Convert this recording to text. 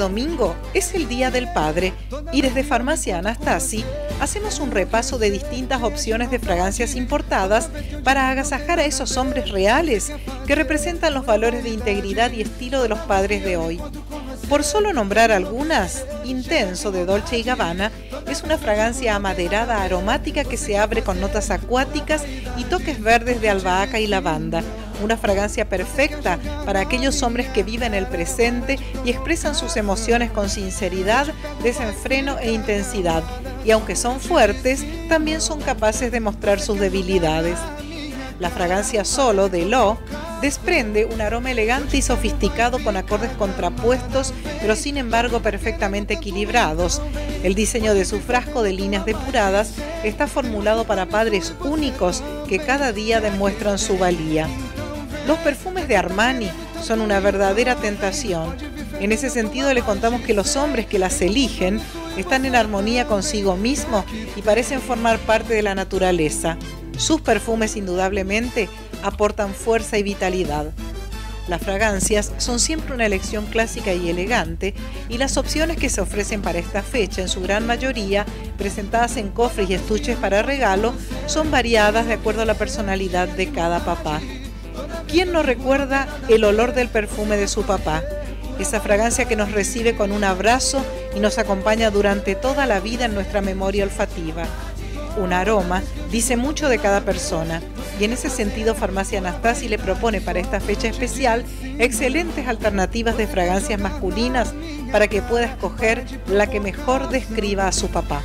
domingo es el Día del Padre y desde Farmacia Anastasi hacemos un repaso de distintas opciones de fragancias importadas para agasajar a esos hombres reales que representan los valores de integridad y estilo de los padres de hoy. Por solo nombrar algunas, Intenso de Dolce y Gabbana es una fragancia amaderada aromática que se abre con notas acuáticas y toques verdes de albahaca y lavanda una fragancia perfecta para aquellos hombres que viven el presente y expresan sus emociones con sinceridad, desenfreno e intensidad. Y aunque son fuertes, también son capaces de mostrar sus debilidades. La fragancia solo de Lo desprende un aroma elegante y sofisticado con acordes contrapuestos, pero sin embargo perfectamente equilibrados. El diseño de su frasco de líneas depuradas está formulado para padres únicos que cada día demuestran su valía. Los perfumes de Armani son una verdadera tentación. En ese sentido le contamos que los hombres que las eligen están en armonía consigo mismo y parecen formar parte de la naturaleza. Sus perfumes indudablemente aportan fuerza y vitalidad. Las fragancias son siempre una elección clásica y elegante y las opciones que se ofrecen para esta fecha, en su gran mayoría presentadas en cofres y estuches para regalo, son variadas de acuerdo a la personalidad de cada papá. ¿Quién no recuerda el olor del perfume de su papá? Esa fragancia que nos recibe con un abrazo y nos acompaña durante toda la vida en nuestra memoria olfativa. Un aroma dice mucho de cada persona y en ese sentido Farmacia Anastasi le propone para esta fecha especial excelentes alternativas de fragancias masculinas para que pueda escoger la que mejor describa a su papá.